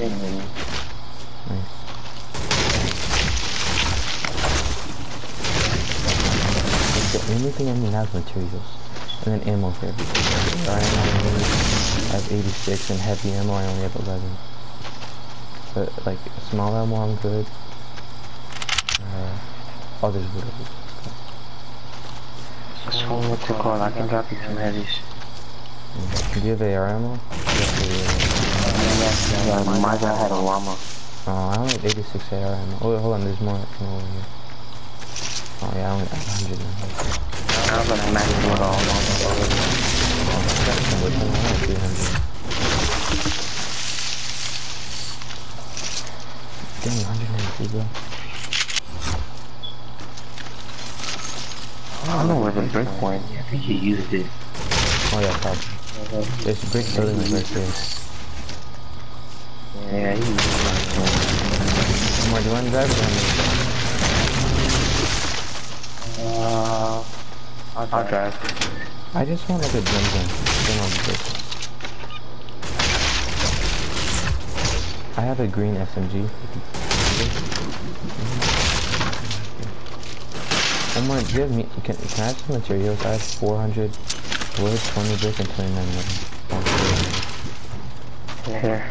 Nice. The only thing I need now is materials. And then ammo for everything. I only have 86 and heavy ammo I only have 11. But like small ammo I'm good. Uh, others whatever. So what's it called? I can drop you some heavies. Do you have AR ammo? Yeah, my guy had a llama. Oh, I only have 86 AR ammo. Oh, wait, hold on, there's more over here. Oh yeah, I only have 100 now. I was it all Which one? I have 300. Dang, 190, bro. I don't know where the brick went. I think he used it. Oh yeah, probably. There's a brick building like right there. Yeah, he used it. Come on, do you want to drive or do you want me? Uh, I'll drive. I just want like a drum gun. Then on the brick. I have a green SMG. Oh you have me? Can, can I have some materials? I have 400 wood, 20 brick, and 29 wood. Here.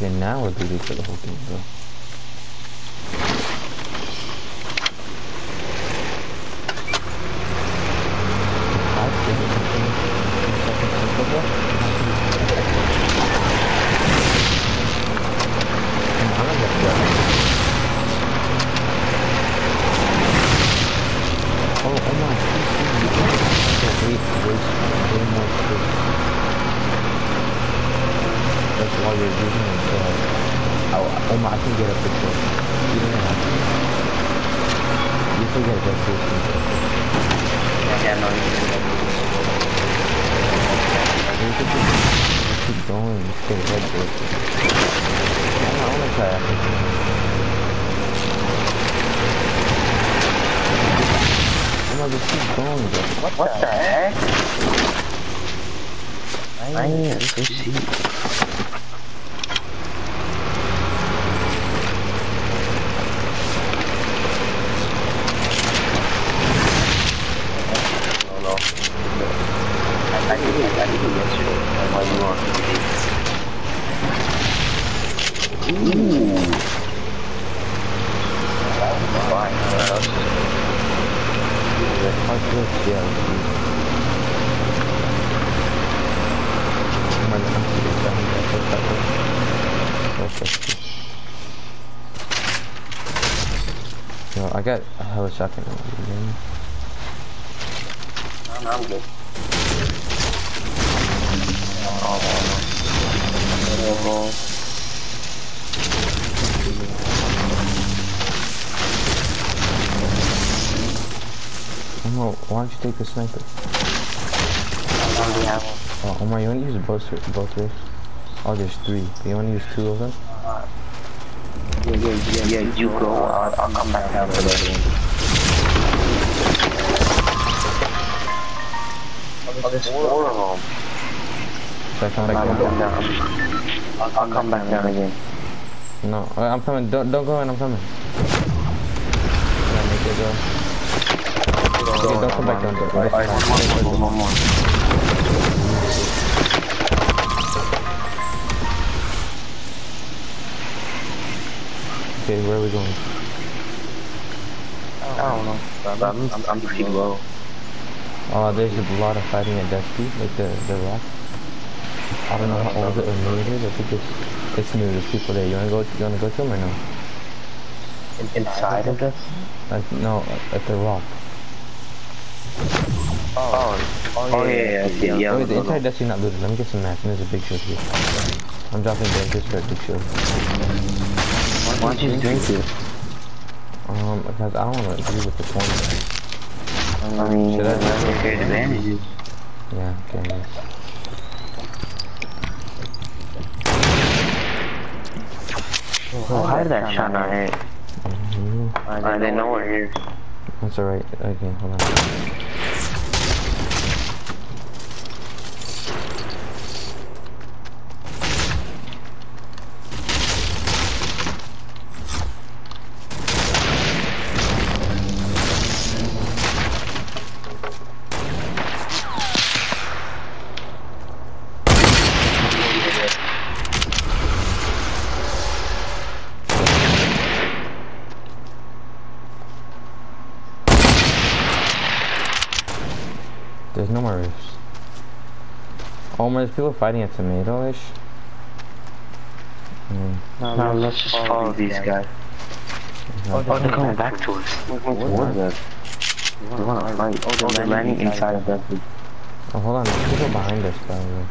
Okay, now we're ready for the whole thing, bro. Five seconds, something, seconds, something, bro. Come on, let's go. Oh, oh my, please, please, wait, waste way more space. That's while you're using it, so, oh, oh my, I can get a picture. You don't have to. You can get a picture. Yeah, no, you You can just keep going, just get a red board. I don't know, I wanna try that. I'm gonna just keep going, bro. What, what the heck? I ain't even see. No, no. I did it, I did it yesterday. You want? Ooh. That was fine. That was Hard to yeah. I'm gonna come to this down there, put that way. That's it. Yo, I got a hella shotgun over here. I'm good. Omar, why don't you take the sniper? I have Oh, Omar, you wanna use both, both ways? Oh, there's three. You wanna use two of them? Yeah, yeah, yeah, yeah, you go. I'll, I'll come back down for that. Oh, there's four of them. Should I come I'll back come down? down. I'll, I'll come back down again. No, uh, I'm coming. Don't, don't go in, I'm coming. Can I make it go? Okay, don't come back down. Don't, one more, one more, one more. Okay, where are we going? I don't know. I'm, I'm, I'm pretty low. Oh, there's a lot of fighting at Dusty, like the, the rock. I don't know how old it or new it is. I think it's it's new. There's people there. You wanna go? You wanna go to them or no? In, inside of this? Like no, at the rock. Oh, oh, yeah, yeah, yeah, yeah, yeah. Wait, the inside Dusty not looted. Let me get some mats. And there's a big shield here. I'm dropping blankets for a big shield. Why don't you drink it? Um, because I don't wanna agree with the point. I mean, Should I- that's okay advantages. Yeah, okay. Yes. Oh, how did that shot not hit? Mhm. I didn't know we're here. That's alright. Okay, hold on. Oh, man, there's people fighting at tomato-ish. Mm, No, let's just follow these guys. okay. Oh, they're coming back to us. Towards us. We wanna fight. Oh, they're landing inside of us. Oh, hold on, there's people behind us, probably.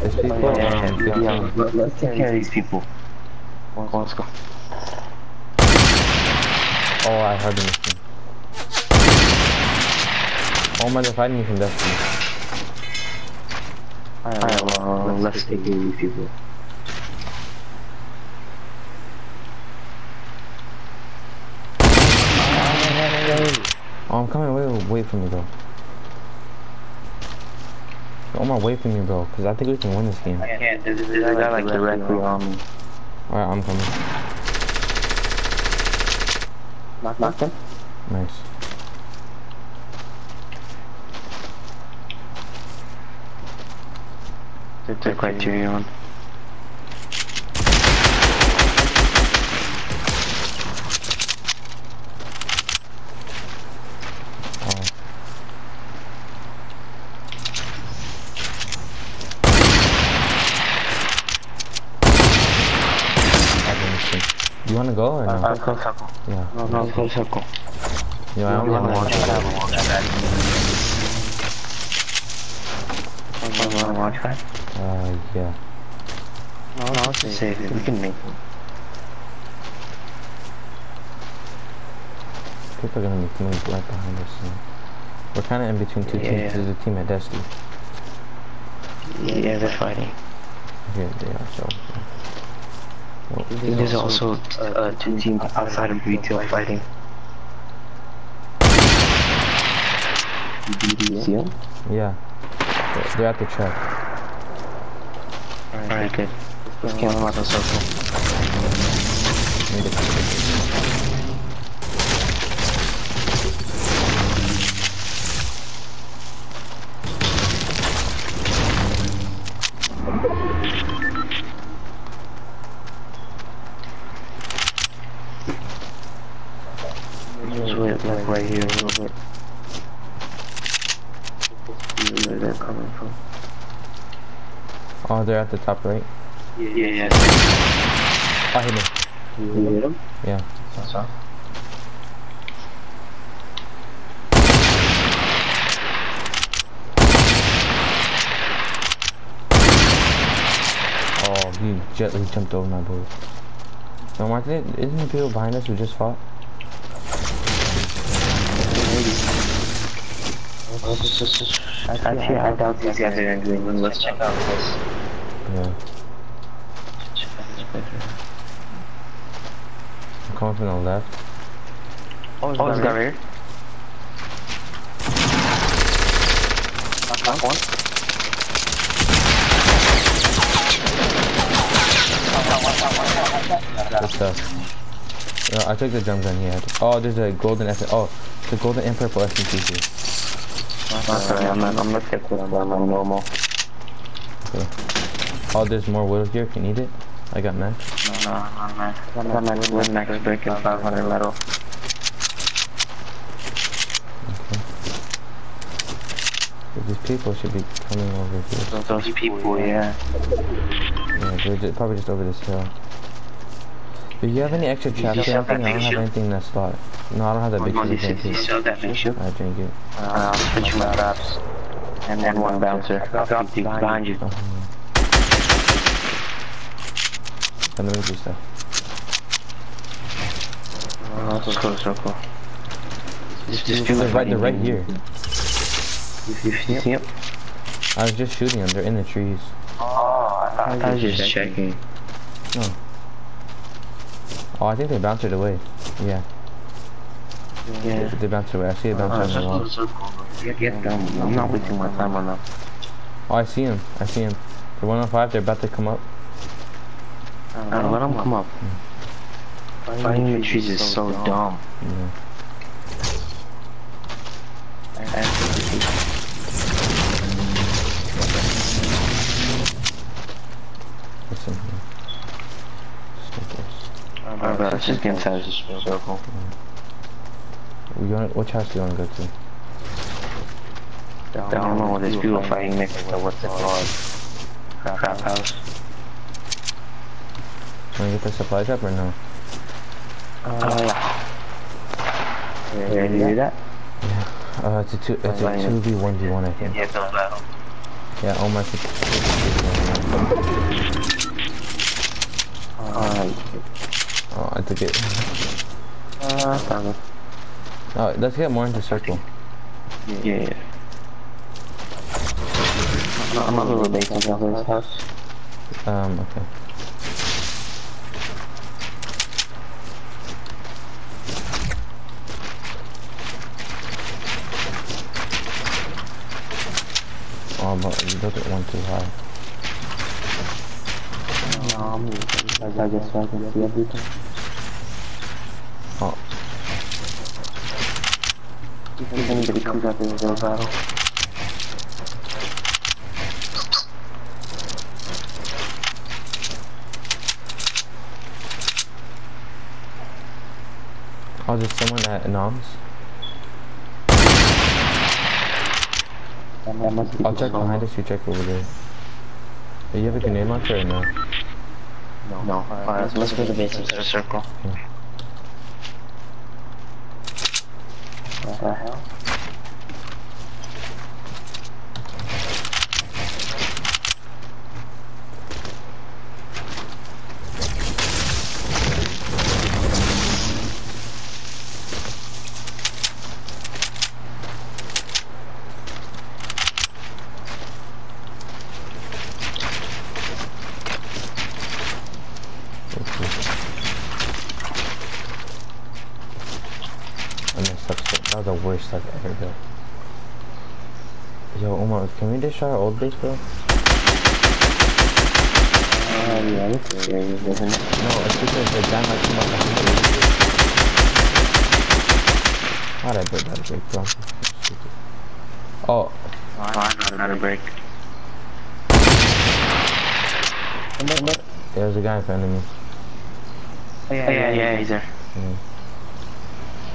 There's people, Oh, yeah, yeah, yeah. Let- Let's take care of these people. Come on, let's go. Oh, I heard them. Oh man, they're fighting me from Destiny. Alright, well, let's take care of these people. Oh, I'm coming. away wait, wait for me, bro. Oh, my, wait for me, bro. Cause I think we can win this game. I can't, there's there's a guy like directly on me. Alright, I'm coming. Knock, knock him? Nice. They're criteria on. Oh. I've been missing. You wanna go or no? Close circle. Yeah. No, no, close circle. Yeah, I don't wanna wanna watch watch that. You wanna watch that? Uh, yeah. No, no, it's safe. We can make it. People are gonna be coming right behind us. So. We're kind of in between two Yeah. teams. There's a team at Dusty. Yeah, they're fighting. Here they are, so. Well, there's also uh, two teams outside of retail fighting. Them? yeah. They're- at the truck. Alright, good. Let's get them out of the circle. Just wait, like right here a little bit. Where they're coming from. Oh, they're at the top right. Yeah, yeah, yeah. Oh, hit me. You hit them? Yeah. That's all. Oh, he gently jumped over my boat. No, Martin, isn't the people behind us who just fought? Actually, I doubt these guys are doing one. Let's check out this. Yeah. Check out this picture. I'm coming from the left. Oh, oh it's got right here. Knock one. Good stuff. Yeah, I took the jump gun here. Oh, there's a golden S. Oh, the golden and purple SMG sorry, I'm not, I'm not skeptical, I'm on normal. Okay. Oh, there's more wood here if you need it. I got max. No, no, I'm max. I'm max with max brick and 500 metal. Okay. These people should be coming over here. Those people, yeah. Yeah, they're just, probably just over this hill. Do you have any extra traps or sell that anything? I don't have anything in that slot. No, I don't have that big One, shield. Thank you. sell that big shield? I drink it. Uh, I'll switch my traps. And then one bouncer. Drop these behind you. Oh. Let me do stuff. Uh, let's go to circle. Just, just do it right, they're right here. You see him? I was just shooting them. They're in the trees. Oh, I, I was just checking. No. Oh, I think they bounced it away. Yeah, Yeah. they bounced away. I see it Uh, bounce on the wall. Get, get them. I'm not wasting my time on them. Oh, I see him. I see him. They're 105. They're about to come up. Uh, let them come up. Finding the trees is so dumb. Yeah. Listen here. Just like this. Alright, let's just get inside this circle. You want, which house do you want to go to? don't know, there's people fighting next to the, what's it called? Crap house. Wanna get the supply drop or no? Uh, you ready to do that? Yeah. Uh, it's a two. It's a two v one v one. I think. Yeah, it's all battle. Yeah. Omar. should- It. Uh. Oh, let's get more into circle. Yeah, yeah. I'm a little base on of this house. Um. Okay. Oh, but you it one too high. No, I'm I guess I can see everything. If anybody comes up in the battle. oh, there's someone at Noms. That must be I'll check behind us. You check over there. Do you have a grenade launcher or no? No. No. Alright, so let's go to the base of the circle. Yeah. What the hell? Let's see. I messed up. So that was the worst I've ever built. Yo, Omar, can we destroy our old base, bro? Uh, yeah, that's scary, isn't it? No, it's because the might come up. How'd I build that break, bro? Oh, Oh, I know how to break. there's a guy in front of me. Oh, yeah, yeah, yeah, he's there.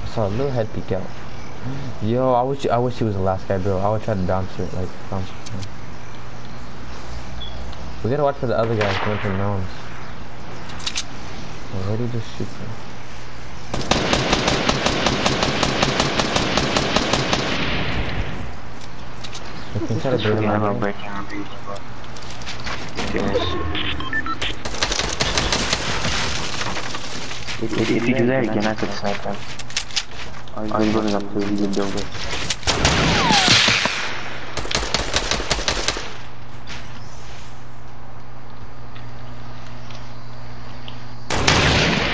I saw a little head peek out. Yo, I wish I wish he was the last guy, bro. I would try to bounce it, like it. We gotta watch for the other guys coming from gnomes. Already just shoot them. We can try to bait him Yeah, we're breaking beat. Yes. If, if, you do that again, I could snipe him. I'm running up to the building.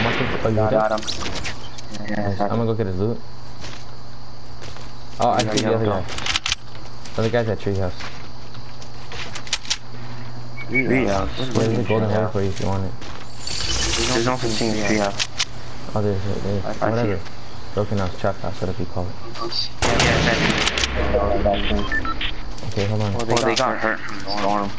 Marcus, oh, you Got got him. Yeah, I'm gonna go get his loot. Oh, I Yeah, see the other guy. The other guy's at treehouse. Treehouse. Yeah, there's a golden arrow for you if you want it. There's no such thing as treehouse. Oh, there's, there's, I- I see whatever. it. Broken house, trap house, whatever you call it. Yeah, yeah, that's Okay, hold on. Well, they, got hurt from the storm.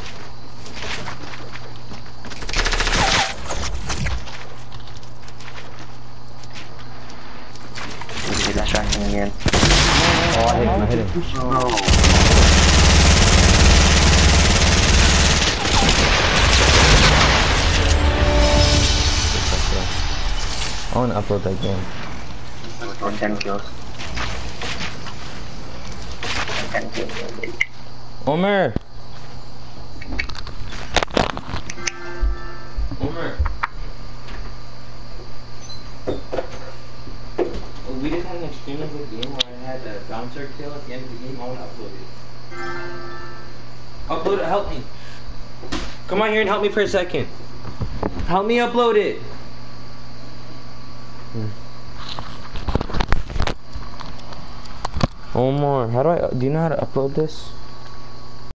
He's distracting again. Oh, I hit him, I hit him. No. I wanna upload that game. Or 10 kills. 10 kills. Omer! Omer! we just had an extremely good game where I had a bouncer kill at the end of the game. I wanna upload it. Upload it, help me. Come on here and help me for a second. Help me upload it. How do I, do you know how to upload this?